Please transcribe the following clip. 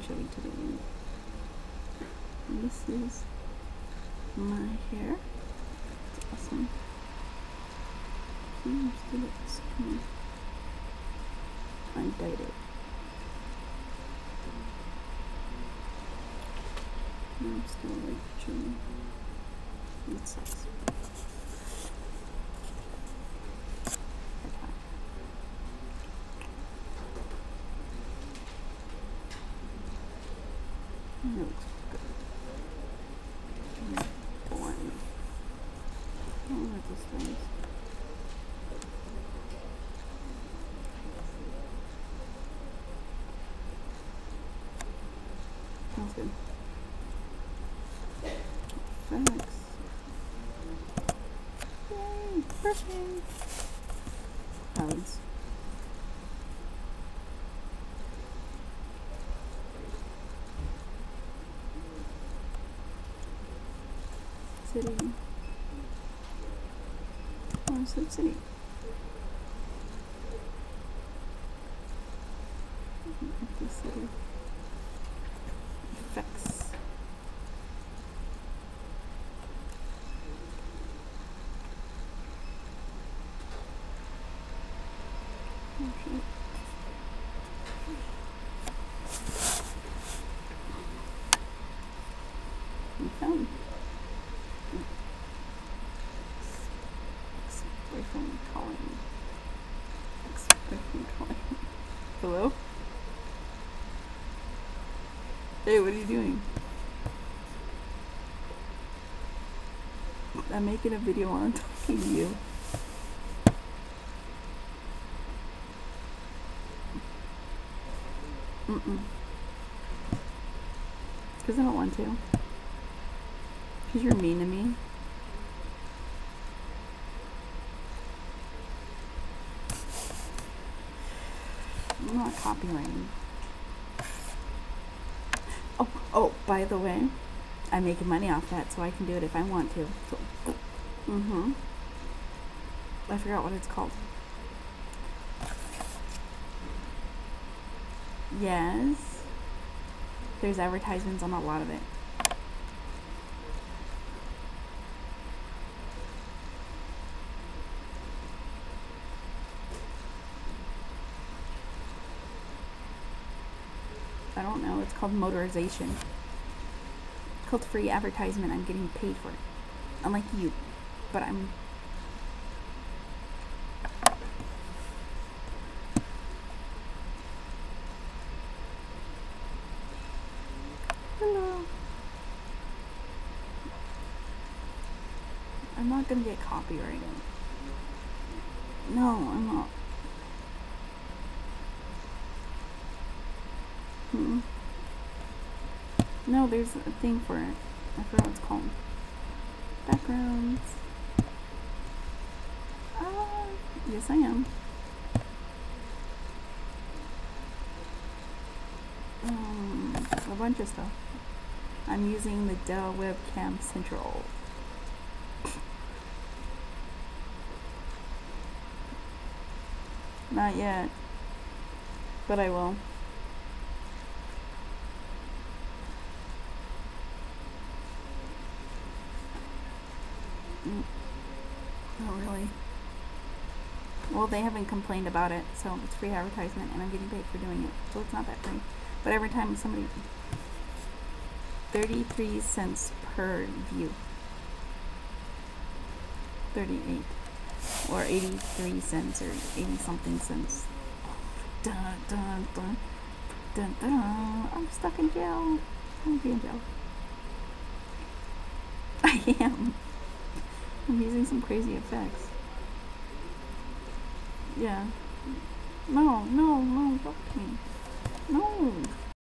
show you today. This is my hair. It's awesome. Hmm, I'm still it's kind of undyed it. Hmm, I'm still like chilling. It sucks. It looks good. Mm, Boring. I don't like those things. Good. Thanks. Yay! Perfect! Clouds. City. Oh, Slip City. Empty city. Oh. Ex-boyfriend calling. Hello? Hey, what are you doing? I'm making a video while I'm talking to you. Mm-mm. Because I don't want to. Because you're mean to me. I'm not copywriting. Oh, by the way, I'm making money off that, so I can do it if I want to. So, mm-hmm. I forgot what it's called. Yes. There's advertisements on a lot of it. I don't know. It's called motorization. Cult free advertisement. I'm getting paid for it. Unlike you. But I'm Hello. I'm not gonna get copyrighted. No, I'm not. Hmm. No, there's a thing for it. I forgot what it's called. Backgrounds. Ah, yes I am. Um, a bunch of stuff. I'm using the Dell Webcam Central. Not yet, but I will. Not really. Well, they haven't complained about it, so it's free advertisement, and I'm getting paid for doing it, so it's not that free. But every time somebody 33 cents per view. 38 or 83 cents or 80 something cents. Dun, dun, dun, dun, dun. I'm stuck in jail. I'm in jail. I am. I'm using some crazy effects. Yeah. No, no, no, fuck me. No.